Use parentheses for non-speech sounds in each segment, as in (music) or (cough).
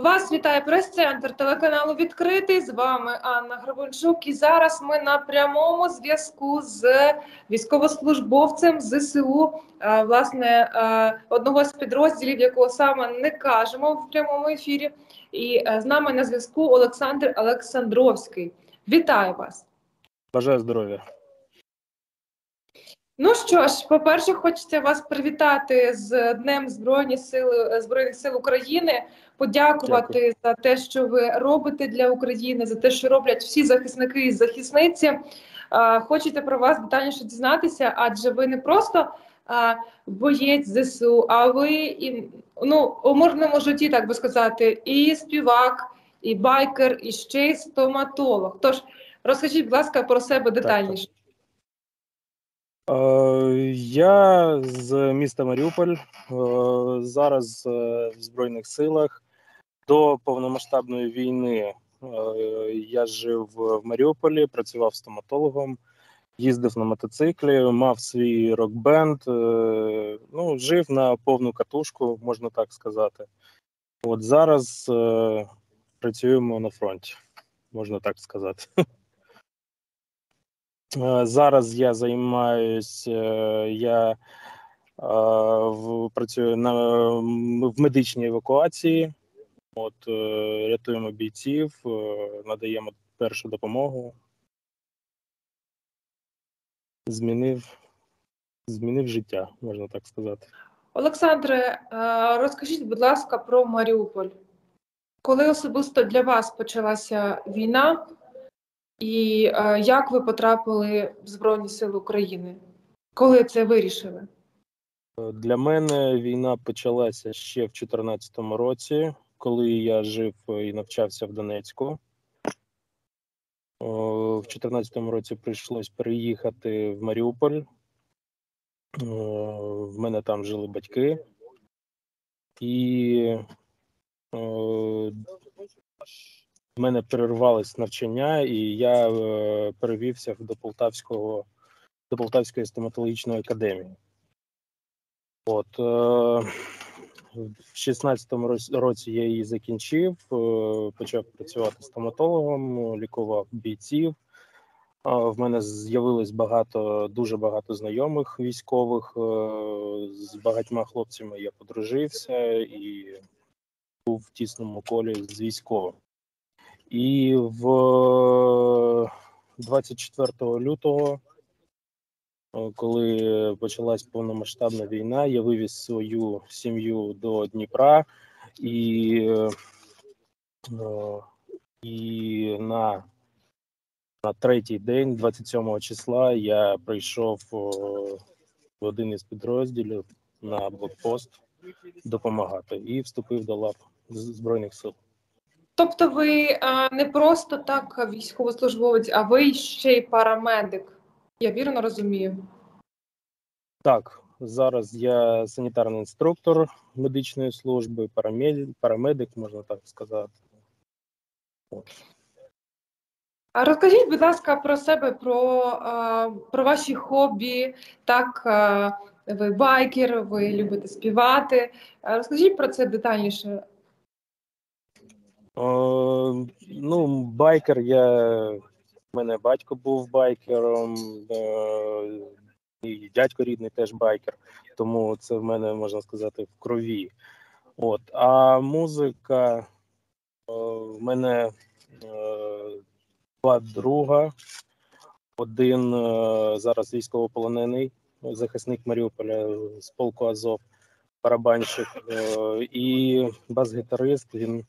Вас вітає прес-центр телеканалу Відкритий. З вами Анна Грабунчук. І зараз ми на прямому зв'язку з військовослужбовцем ЗСУ, е, власне, е, одного з підрозділів, якого саме не кажемо в прямому ефірі. І е, з нами на зв'язку Олександр Олександровський. Вітаю вас! Бажаю здоров'я. Ну що ж, по-перше, хочеться вас привітати з Днем Збройних сил Збройних сил України, подякувати Дякую. за те, що ви робите для України, за те, що роблять всі захисники і захисниці. Хочете про вас детальніше дізнатися, адже ви не просто боєць ЗСУ, а ви і ну у мирному житті, так би сказати, і співак, і байкер, і ще й стоматолог. Тож розкажіть, будь ласка, про себе детальніше. Е, Я з міста Маріуполь. Зараз е, в Збройних силах. До повномасштабної війни е, я жив в Маріуполі, працював стоматологом, їздив на мотоциклі, мав свій рок-бенд. е, Ну, жив на повну катушку, можна так сказати. От зараз е, працюємо на фронті, можна так сказати. (laughs) Зараз я займаюся, я працюю на, в медичній евакуації. От, е, рятуємо бійців, е, надаємо першу допомогу. Змінив, змінив життя, можна так сказати. Олександре, е, розкажіть, будь ласка, про Маріуполь. Коли особисто для вас почалася війна, і як ви потрапили в Збройні Сили України? Коли це вирішили? Для мене війна почалася ще в 2014 році, коли я жив і навчався в Донецьку. В 2014 році прийшлось переїхати в Маріуполь. В мене там жили батьки. І в мене перервалось навчання, і я е, перевівся до Полтавського до Полтавської стоматологічної академії. От е, в 16-му році- я її закінчив, е, почав працювати стоматологом, лікував бійців. В мене з'явилось багато, дуже багато знайомих військових. е, З багатьма хлопцями я подружився і був в тісному колі з військовим. І в 24 лютого Е, коли почалась повномасштабна війна, я вивіз свою сім'ю до Дніпра і, е, е, і на, на третій день, 27 числа, я прийшов е, в один із підрозділів на блокпост допомагати і вступив до лав Збройних сил. Тобто, ви е, не просто так військовослужбовець, а ви ще й парамедик. Я вірно розумію. Так, зараз я санітарний інструктор медичної служби, парамедик, парамедик можна так сказати. А розкажіть, будь ласка, про себе, про, е, про ваші хобі. Так, е, ви байкер, ви любите співати. Е, Розкажіть про це детальніше. О, ну, байкер, я. Мене батько був байкером, е, і дядько рідний теж байкер, тому це в мене, можна сказати, в крові. От. А музика, е, в мене е, два друга. Один зараз військовополонений, захисник Маріуполя з полку Азов, барабанщик, і бас-гітарист. Він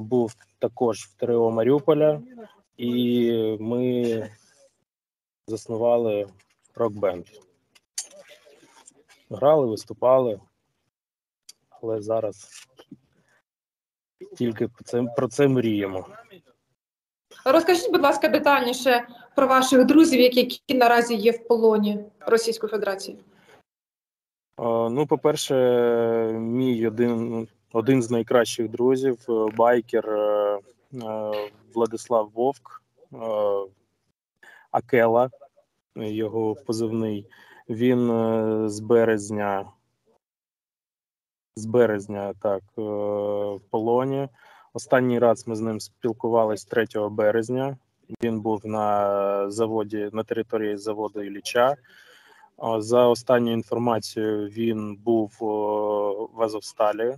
був також в ТРО Маріуполя, і ми заснували рок-бенд. Грали, виступали, але зараз тільки про це, про це мріємо. Розкажіть, будь ласка, детальніше про ваших друзів, які наразі є в полоні Російської Федерації. Е, Ну, по-перше, мій один, один з найкращих друзів, е, байкер е, Владислав Вовк, е, Акела, його позивний. Він е, з березня з березня, так, е, в полоні. Останній раз ми з ним спілкувались 3 березня. Він був на заводі на території заводу Ілліча. За останньою інформацією, він був в Азовсталі.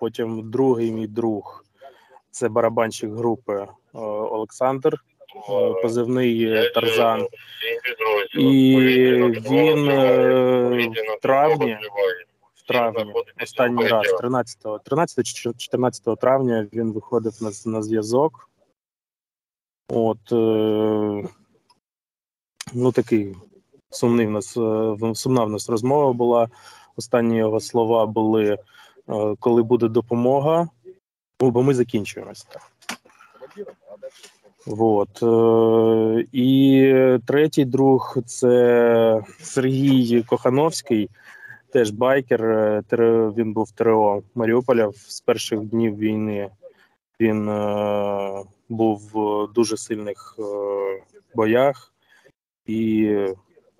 Потім другий мій друг це барабанщик групи е, Олександр, е, позивний Тарзан. І він е, в травні, в травні, останній раз, 13, 13 чи 14 травня, він виходив на, на зв'язок. От, е, ну такий сумний в нас, е, сумна в нас розмова була. Останні його слова були: е, коли буде допомога, бо ми закінчуємося. Вот. е, І третій друг це Сергій Кохановський, теж байкер. е, Він був ТРО Маріуполя з перших днів війни. Він е, був в дуже сильних боях, і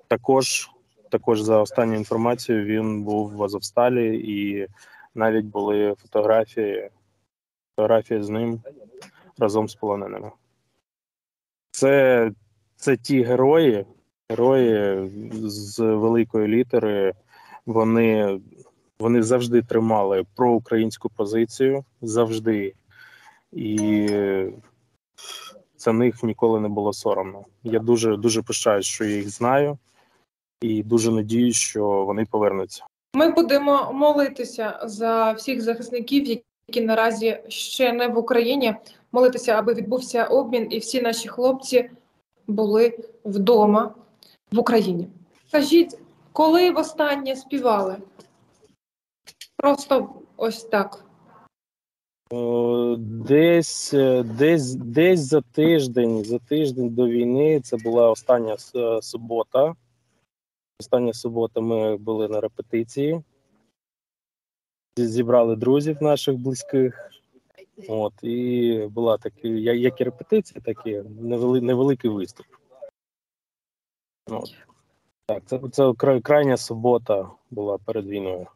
також, також за останню інформацією, він був в Азовсталі, і навіть були фотографії, фотографії з ним разом з полоненими. Це, це ті герої, герої з великої літери. Вони, вони завжди тримали проукраїнську позицію, завжди. І за них ніколи не було соромно. Я дуже дуже пишаюсь, що я їх знаю, і дуже надіюсь, що вони повернуться. Ми будемо молитися за всіх захисників, які наразі ще не в Україні. Молитися, аби відбувся обмін, і всі наші хлопці були вдома в Україні. Скажіть, коли востаннє співали? Просто ось так. Десь, е, десь, десь за тиждень, за тиждень до війни це була остання субота. Остання субота ми були на репетиції. Зі- Зібрали друзів наших близьких. От, і була такі, як і репетиція, так і невели, невеликий виступ. От. Так, це, це крайня субота була перед війною.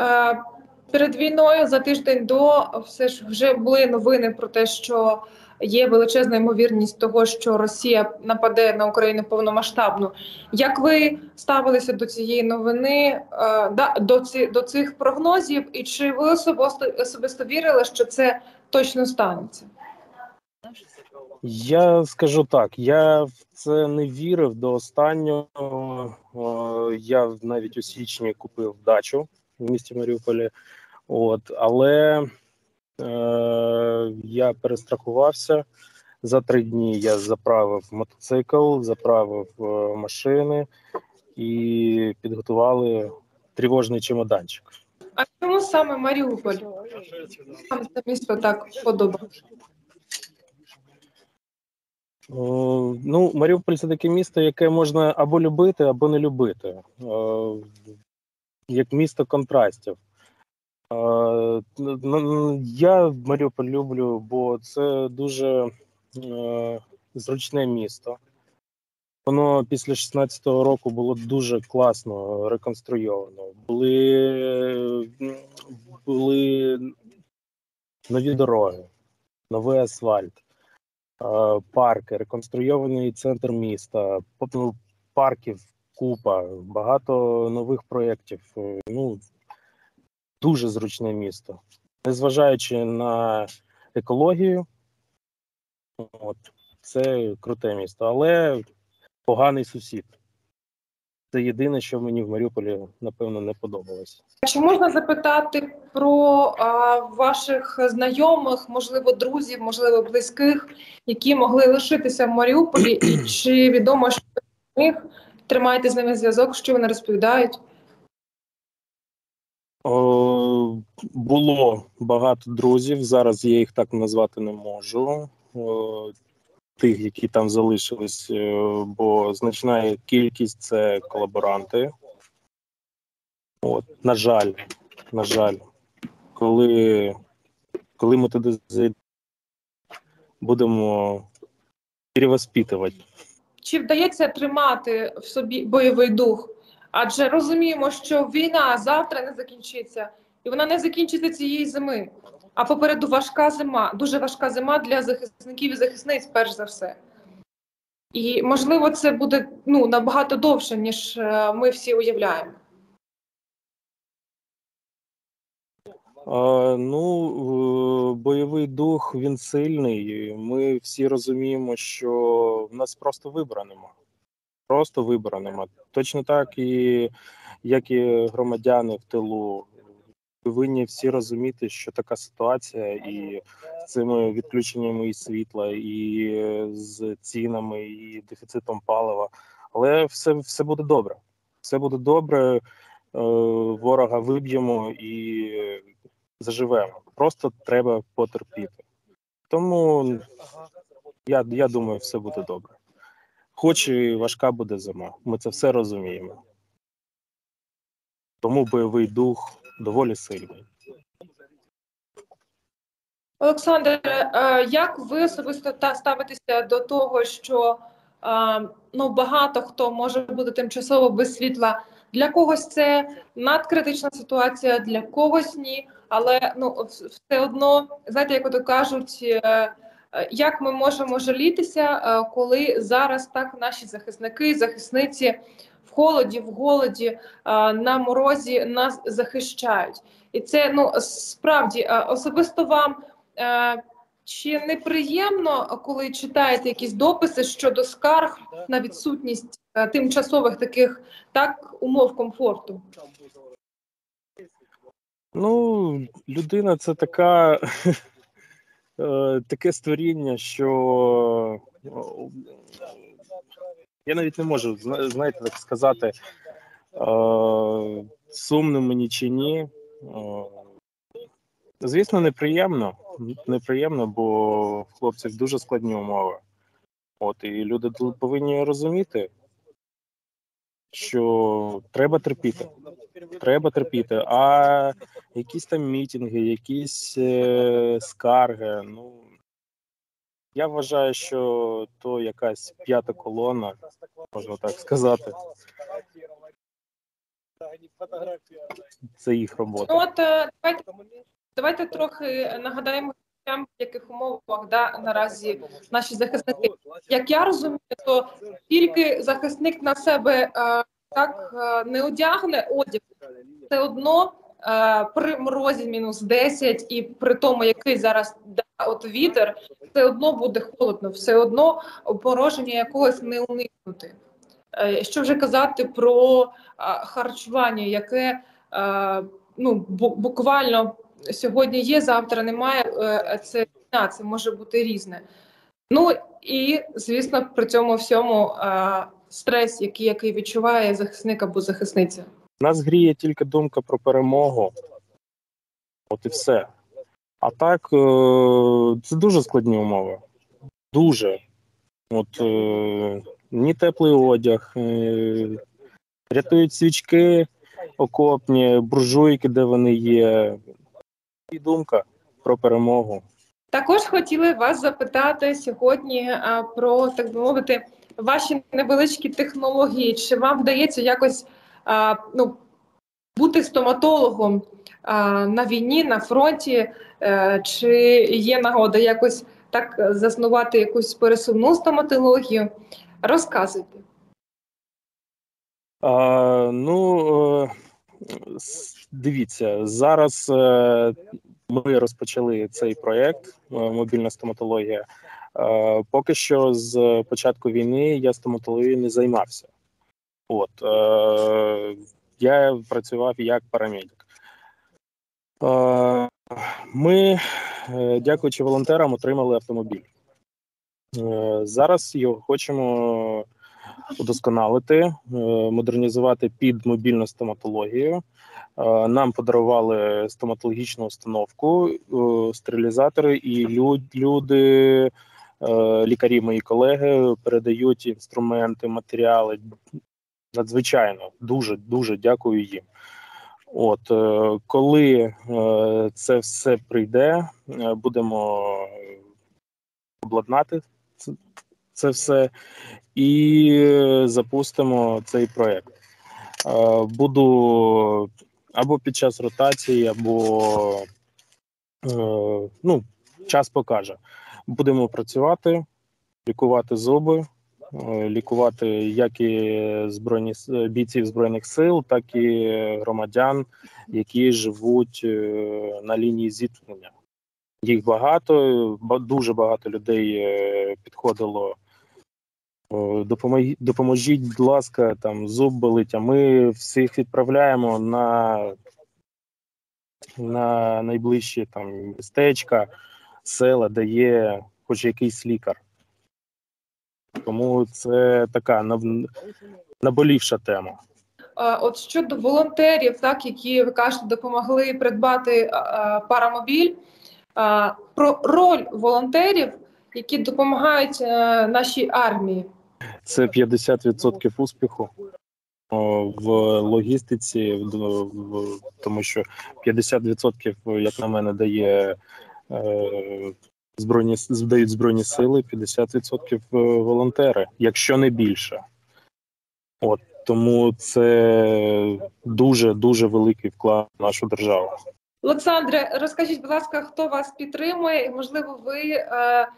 Е, Перед війною за тиждень до все ж вже були новини про те, що є величезна ймовірність того, що Росія нападе на Україну повномасштабно. Як ви ставилися до цієї новини, е, до, ці, до цих прогнозів, і чи ви особисто, особисто вірили, що це точно станеться? Я скажу так, я в це не вірив до останнього. Я навіть у січні купив дачу в місті Маріуполі. От, але я перестрахувався. За три дні я заправив мотоцикл, заправив е, машини і підготували тривожний чемоданчик. А чому саме Маріуполь? Вам це місто так подобається? Ну, Маріуполь це таке місто, яке можна або любити, або не любити. Як місто контрастів. Ну, я Маріуполь люблю, бо це дуже е, зручне місто. Воно після 16-го року було дуже класно реконструйовано. Були, були нові дороги, новий асфальт, е, парки, реконструйований центр міста, ну, парків купа, багато нових проєктів. Е, Ну, дуже зручне місто. Незважаючи на екологію, от, це круте місто, але поганий сусід. Це єдине, що мені в Маріуполі, напевно, не подобалося. Чи можна запитати про а, ваших знайомих, можливо, друзів, можливо, близьких, які могли лишитися в Маріуполі, і (clears throat) чи відомо, що з них тримаєте з ними зв'язок, що вони розповідають? О, було багато друзів. Зараз я їх так назвати не можу. Тих, які там залишились, е, бо значна кількість це колаборанти. От, на жаль, на жаль, коли, коли ми туди зайдемо, будемо перевоспитувати. Чи вдається тримати в собі бойовий дух Адже розуміємо, що війна завтра не закінчиться, і вона не закінчиться цієї зими. А попереду важка зима, дуже важка зима для захисників і захисниць, перш за все. І можливо, це буде ну набагато довше, ніж е, ми всі уявляємо. Ну, бойовий дух він сильний. Ми всі розуміємо, що в нас просто вибора нема. Просто вибора нема. Точно так, і як і громадяни в тилу повинні всі розуміти, що така ситуація, і з цими відключеннями і світла, і з цінами, і дефіцитом палива. Але все, все буде добре. Все буде добре. Е, ворога виб'ємо і заживемо. Просто треба потерпіти. Тому я я думаю, все буде добре. Хоч і важка буде зима, ми це все розуміємо. Тому бойовий дух доволі сильний. Олександр, е, як ви особисто ставитеся до того, що е, ну багато хто може бути тимчасово без світла? Для когось це надкритична ситуація, для когось ні. Але ну все одно, знаєте, як ото кажуть, е, як ми можемо жалітися, коли зараз так наші захисники, захисниці холоді, в голоді, на морозі нас захищають, і це ну справді особисто вам. Чи неприємно, коли читаєте якісь дописи щодо скарг на відсутність тимчасових таких так умов комфорту? Ну, людина це така (laughs) е, таке створіння, що я навіть не можу знаєте, так сказати, е, сумно мені чи ні. Е, звісно, неприємно. Неприємно, бо в хлопців дуже складні умови. От і люди повинні розуміти, що треба терпіти. Треба терпіти. А якісь там мітинги, якісь е, скарги. Ну я вважаю, що то якась п'ята колона, можна так сказати. Це їх робота. Ну, от е, давайте давайте трохи нагадаємо, в яких умовах да, наразі наші захисники. Як я розумію, то тільки захисник на себе е, так е, не одягне одяг, все одно при морозі мінус 10 і при тому, який зараз от вітер, все одно буде холодно, все одно обмороження якогось не уникнути. Е, що вже казати про е, харчування, яке е, ну буквально сьогодні є, завтра немає. Е, це це може бути різне. Ну і звісно, при цьому всьому е, стрес, який який відчуває захисник або захисниця. Нас гріє тільки думка про перемогу, от і все. А так, е, це дуже складні умови. Дуже. От е, ні теплий одяг, е, рятують свічки окопні, буржуйки, де вони є. І думка про перемогу. Також хотіли вас запитати сьогодні про так би мовити ваші невеличкі технології. Чи вам вдається якось ну, бути стоматологом на війні, на фронті? Е, чи є нагода якось так заснувати якусь пересувну стоматологію? Розказуйте. А, Ну е, дивіться зараз. Е, ми розпочали цей проєкт мобільна стоматологія. Поки що з початку війни я стоматологією не займався. От е, я працював як парамедик. Е, ми, дякуючи волонтерам, отримали автомобіль. Зараз його хочемо удосконалити, модернізувати під мобільну стоматологію. Нам подарували стоматологічну установку, стерилізатори, і люди Е, лікарі, мої колеги передають інструменти, матеріали. Надзвичайно дуже дуже дякую їм. От е, коли е, це все прийде, будемо обладнати це все і запустимо цей проект. Е, Буду або під час ротації, або е, ну, час покаже. Будемо працювати, лікувати зуби, е, лікувати як і збройні бійців збройних сил, так і громадян, які живуть е, на лінії зіткнення. Їх багато, ба- дуже багато людей е, підходило. Допоможіть, будь ласка, там зуб болить, а ми всіх відправляємо на, на найближчі там містечка, села, де є хоч якийсь лікар. Тому це така наболівша тема. От щодо волонтерів, так які ви кажете, допомогли придбати парамобіль. а, Про роль волонтерів, які допомагають е, нашій армії. Це 50% успіху в логістиці, в, в, тому що 50%, як на мене, дає е, збройні с- дають збройні сили, 50% волонтери, якщо не більше. От тому це дуже дуже великий вклад в нашу державу. Олександре, розкажіть, будь ласка, хто вас підтримує, і можливо, ви е,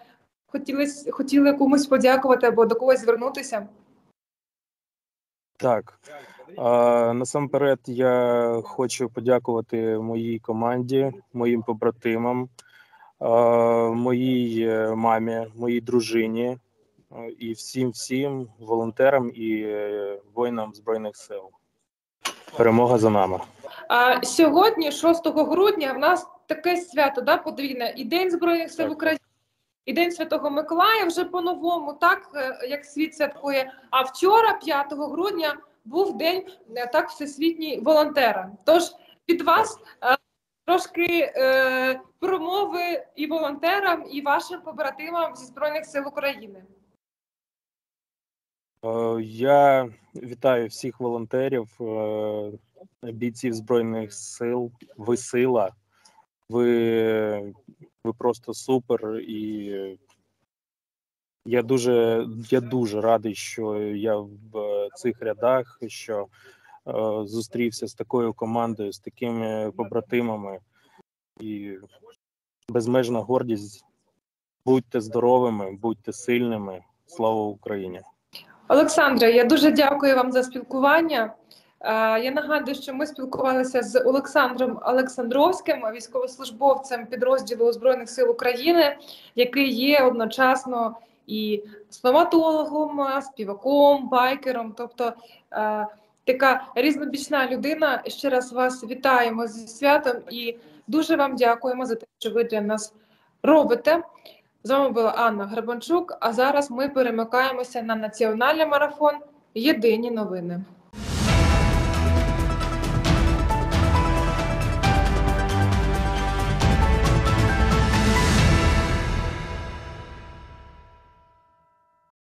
хотіли хотіли комусь подякувати або до когось звернутися? Так. А, насамперед, я хочу подякувати моїй команді, моїм побратимам, моїй е, мамі, моїй дружині і всім всім волонтерам і е, воїнам Збройних сил. Перемога за нами. А сьогодні, 6 грудня, в нас таке свято, да, подвійне, і День Збройних сил. України, і День Святого Миколая вже по-новому, так е, як світ святкує. А вчора, 5 грудня, був день е, так всесвітній волонтера. Тож під вас е, трошки е, промови і волонтерам, і вашим побратимам зі Збройних сил України. Е, Я вітаю всіх волонтерів, е, бійців Збройних сил. Ви сила, ви, ви просто супер. І я дуже, я дуже радий, що я в цих рядах, що е, зустрівся з такою командою, з такими побратимами. І безмежна гордість. Будьте здоровими, будьте сильними. Слава Україні! Олександре, я дуже дякую вам за спілкування. Е, Я нагадую, що ми спілкувалися з Олександром Олександровським, військовослужбовцем підрозділу Збройних сил України, який є одночасно і стоматологом, співаком, байкером, тобто е, така різнобічна людина. Ще раз вас вітаємо зі святом і дуже вам дякуємо за те, що ви для нас робите. З вами була Анна Гребанчук. А зараз ми перемикаємося на національний марафон Єдині новини.